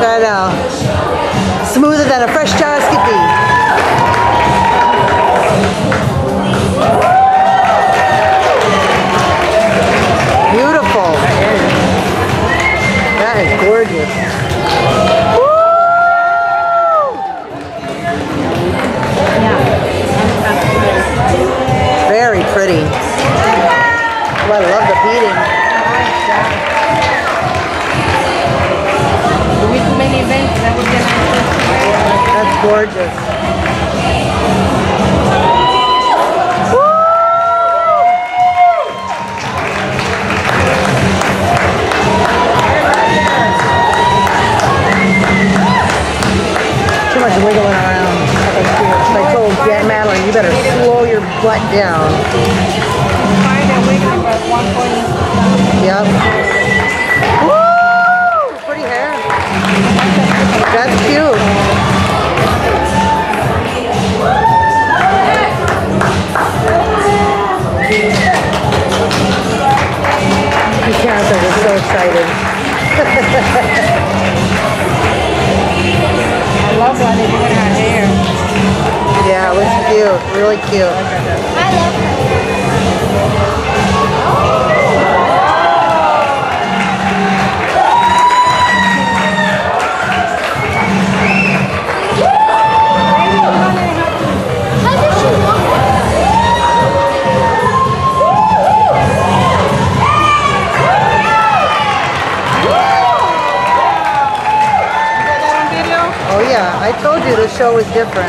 I know. Smoother than a fresh jar of Skippy. Beautiful. That is gorgeous. Many events. That would be nice. That's gorgeous. Too much wiggling around. I told Jan Madelline, you better slow your butt down. Fine and wiggling, but one point. Yep. really cute. I love Oh yeah, I told you the show was different.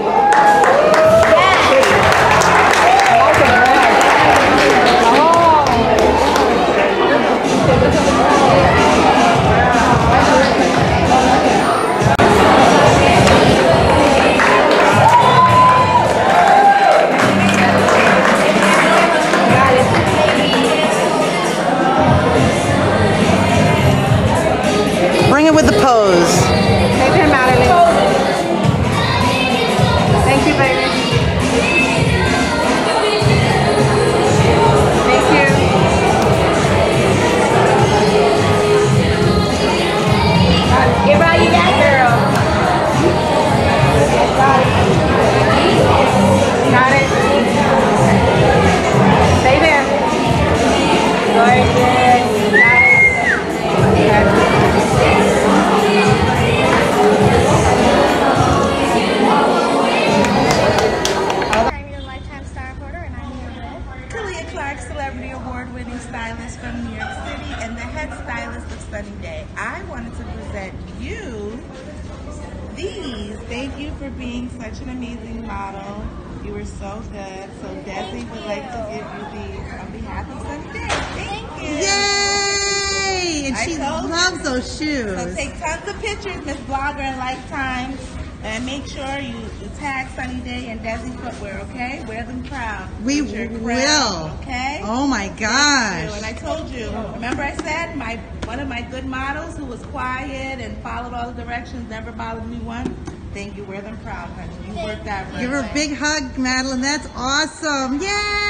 Clark, Celebrity Award winning stylist from New York City and the head stylist of Sunny Day. I wanted to present you these. Thank you for being such an amazing model. You were so good. So Desi would like to give you these on behalf of Sunny Day. Thank you. Yay! And I she you. loves those shoes. So take tons of pictures, Miss Blogger and Lifetime. And make sure you, you tag Sunny Day and Desi Footwear, okay? Wear them proud. we With your crown, will. Okay? Oh my gosh. And. I told you, remember I said my one of my good models who was quiet and followed all the directions, never bothered me one. Thank you. Wear them proud, honey. You worked out. Give her a big hug, Madelline. That's awesome. Yay!